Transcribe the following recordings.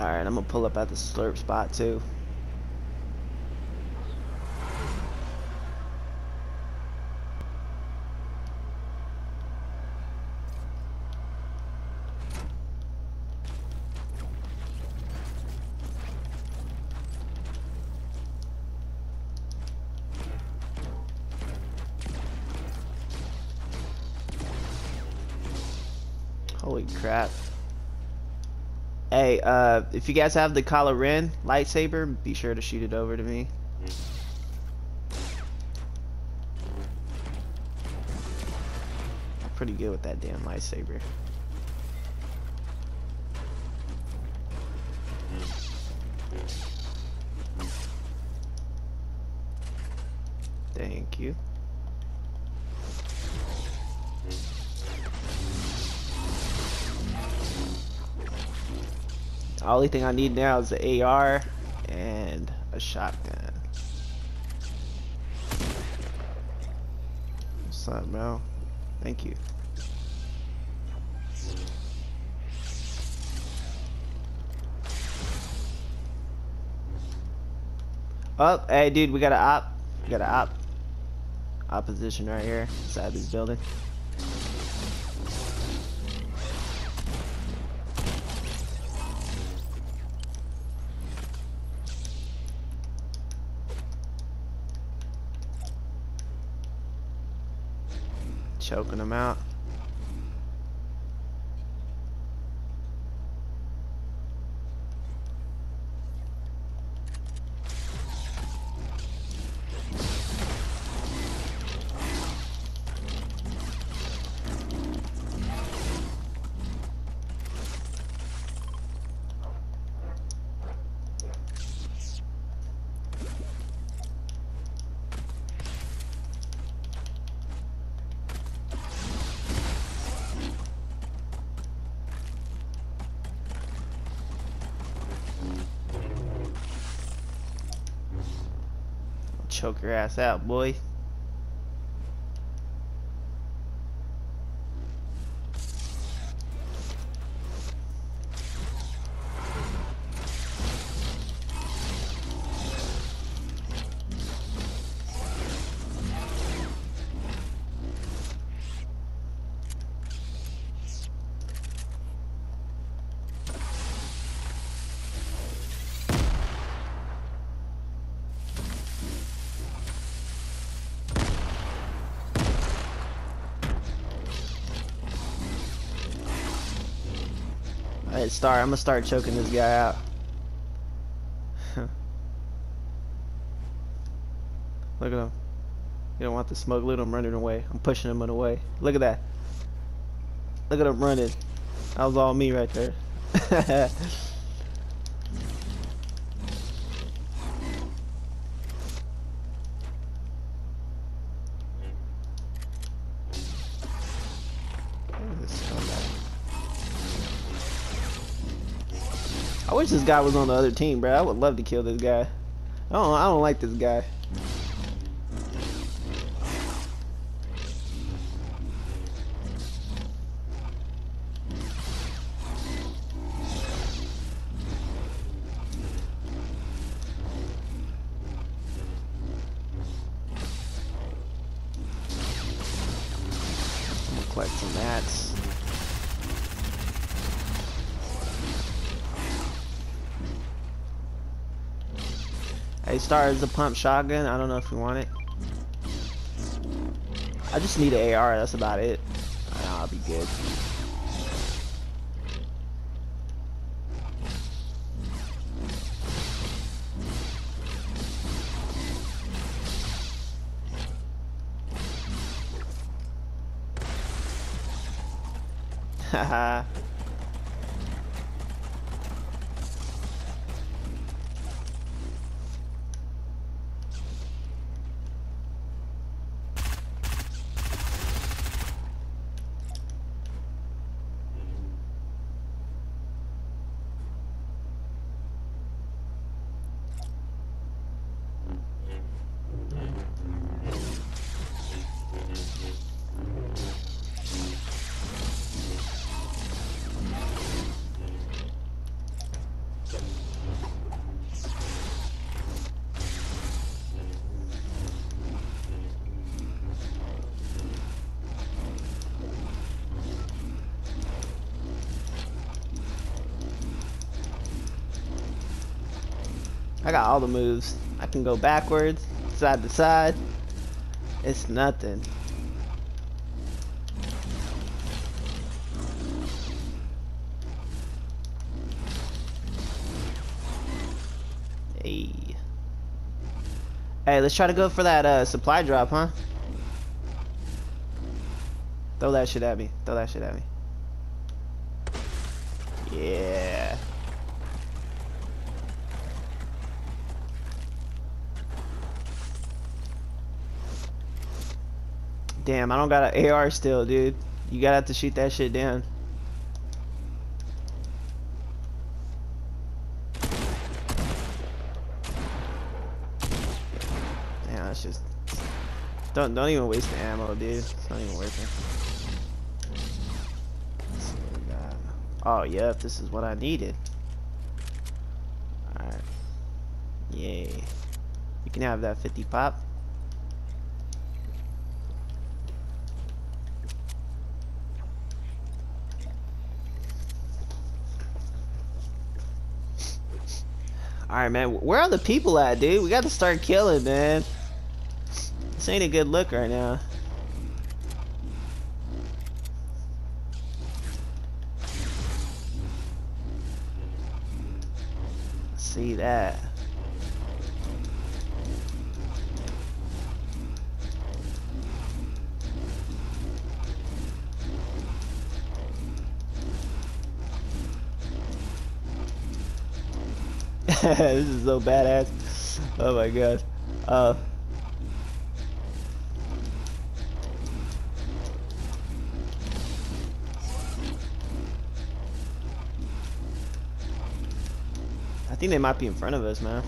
Alright, I'm gonna pull up at the slurp spot too. Holy crap. Hey, uh, if you guys have the Kylo Ren lightsaber, be sure to shoot it over to me. I'm pretty good with that damn lightsaber. Thank you. The only thing I need now is the AR and a shotgun. What's up, bro? Thank you. Oh, hey, dude, we got an op. We got an op. Opposition right here inside this building. Choking them out. Choke your ass out, boy. Alright, Star, I'm gonna start choking this guy out. Look at him. You don't want the smoke. Look him running away. I'm pushing him in away. Look at that. Look at him running. That was all me right there. I wish this guy was on the other team, bro. I would love to kill this guy. I don't. I don't like this guy. Collect some mats. Hey, Star is a pump shotgun. I don't know if you want it. I just need an AR. That's about it. I'll be good. Haha. I got all the moves. I can go backwards, side to side. It's nothing. Hey. Hey, let's try to go for that uh, supply drop, huh? Throw that shit at me. Throw that shit at me. Yeah. Damn, I don't got an AR still, dude. You gotta have to shoot that shit down. Damn, that's just don't don't even waste the ammo, dude. It's not even worth it. Oh yep, this is what I needed. Alright. Yay. You can have that 50 pop. Alright, man. Where are the people at, dude? We got to start killing, man. This ain't a good look right now. See that. this is so badass. Oh my god. Uh. I think they might be in front of us, man.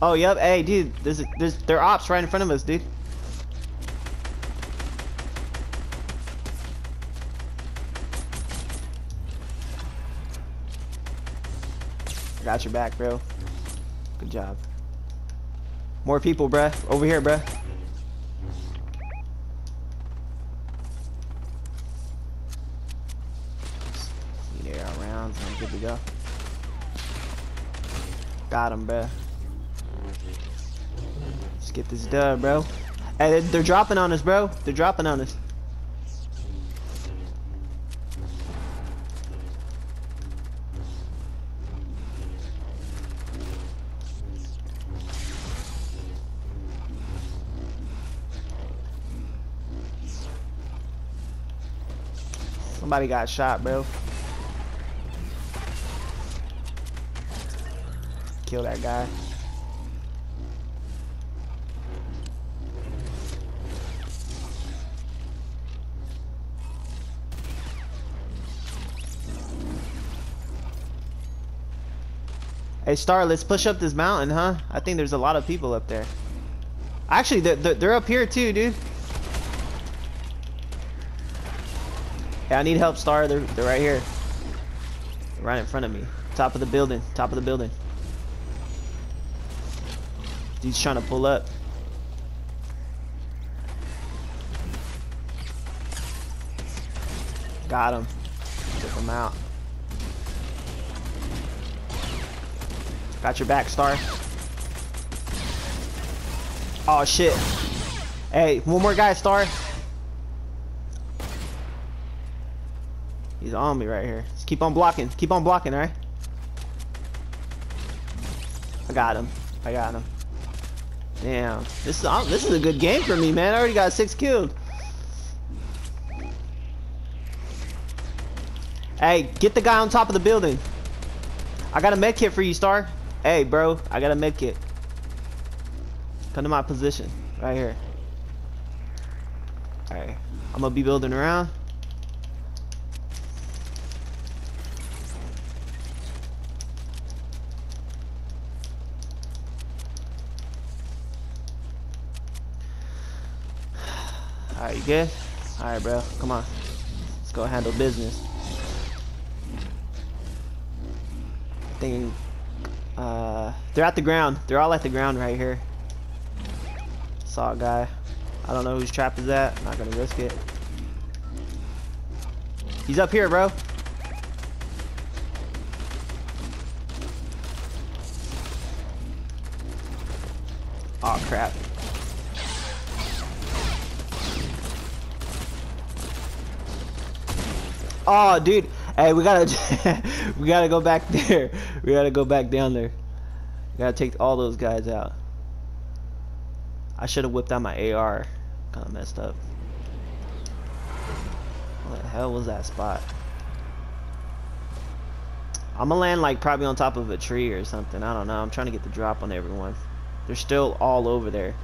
Oh, yep. Hey, dude, there's, there's, there are ops right in front of us, dude. Got your back, bro. Good job. More people, bruh. Over here, bruh. Need AR rounds. I'm good to go. Got him, bruh. Let's get this done, bro. Hey, they're dropping on us, bro. They're dropping on us. Somebody got shot, bro. Kill that guy. Hey, Star, let's push up this mountain, huh? I think there's a lot of people up there. Actually, they're, they're up here too, dude. Hey, I need help, Star. They're, they're right here. right in front of me. Top of the building. Top of the building. He's trying to pull up. Got him. Took him out. Got your back, Star. Oh, shit. Hey, one more guy, Star. He's on me right here. Just keep on blocking. Keep on blocking, alright? I got him. I got him. Damn. This is this is a good game for me, man. I already got six killed. Hey, get the guy on top of the building. I got a med kit for you, Star. Hey, bro. I got a med kit. Come to my position. Right here. Alright. I'm gonna be building around. Good? Alright, bro. Come on. Let's go handle business. I think, uh, they're at the ground. They're all at the ground right here. Saw a guy. I don't know whose trap is that. I'm not gonna risk it. He's up here, bro. Oh, dude. Hey, we gotta, we gotta go back there. We gotta go back down there. We gotta take all those guys out. I should have whipped out my AR. Kind of messed up. What the hell was that spot? I'm gonna land like probably on top of a tree or something. I don't know. I'm trying to get the drop on everyone. They're still all over there.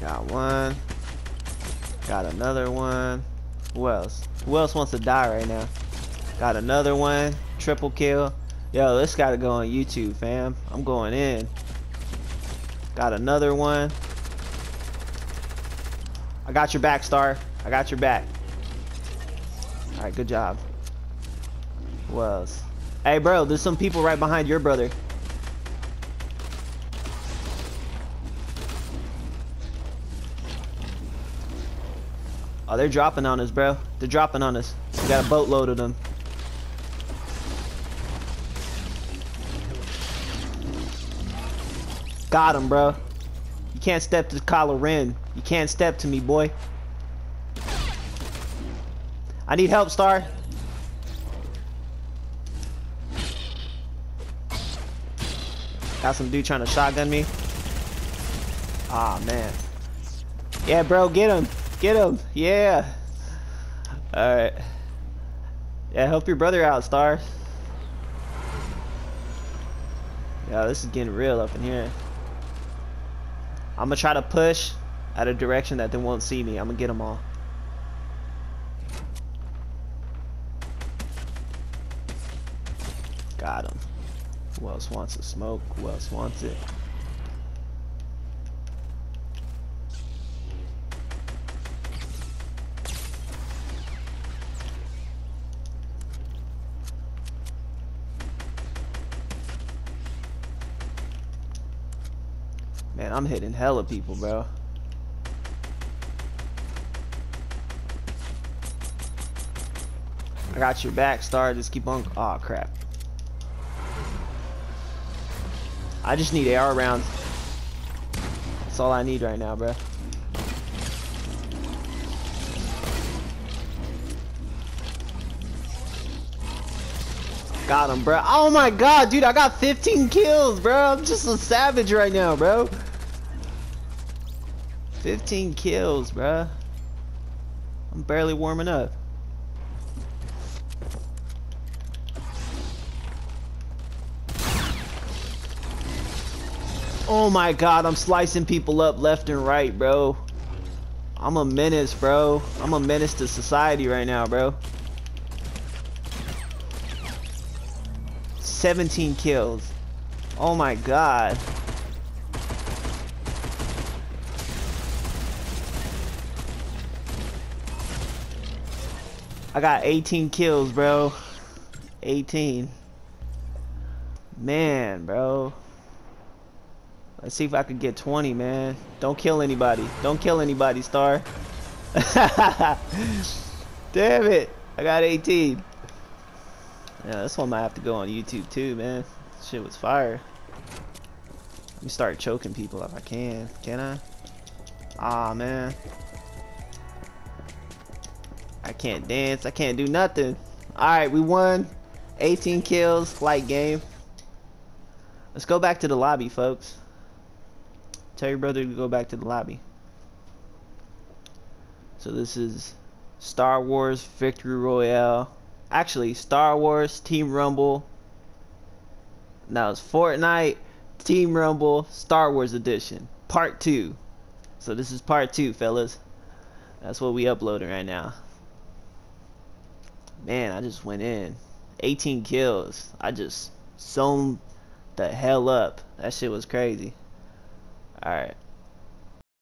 Got one. Got another one. Who else? Who else wants to die right now? Got another one. Triple kill. Yo, this gotta go on YouTube, fam. I'm going in. Got another one. I got your back, Star. I got your back. Alright, good job. Who else? Hey, bro, there's some people right behind your brother. Oh, they're dropping on us, bro. They're dropping on us. We got a boatload of them. Got him, bro. You can't step to Kylo Ren. You can't step to me, boy. I need help, Star. Got some dude trying to shotgun me. Ah, man. Yeah, bro, get him. Get him. Yeah. Alright. Yeah, help your brother out, Star. Yeah, this is getting real up in here. I'm gonna try to push at a direction that they won't see me. I'm gonna get them all. Got him. Who else wants to smoke? Who else wants it? Man, I'm hitting hella people, bro. I got your back, Star. Just keep on. Oh crap. I just need AR rounds. That's all I need right now, bro. Got him, bro. Oh my god, dude, I got 15 kills, bro. I'm just a savage right now, bro. 15 kills, bro. I'm barely warming up. Oh my god, I'm slicing people up left and right, bro. I'm a menace, bro. I'm a menace to society right now, bro. 17 kills. Oh my god. I got 18 kills, bro. 18. Man, bro. Let's see if I can get 20, man. Don't kill anybody. Don't kill anybody, Star. Damn it. I got 18. Yeah, this one might have to go on YouTube too, man. Shit was fire. Let me start choking people if I can. Can I? Ah, man. I can't dance. I can't do nothing. Alright, we won. 18 kills. Light game. Let's go back to the lobby, folks. Tell your brother to go back to the lobby. So this is Star Wars Victory Royale. Actually, Star Wars Team Rumble. Now it's Fortnite Team Rumble Star Wars Edition. Part 2. So this is part 2, fellas. That's what we uploading right now. Man, I just went in. 18 kills. I just sewn the hell up. That shit was crazy. Alright.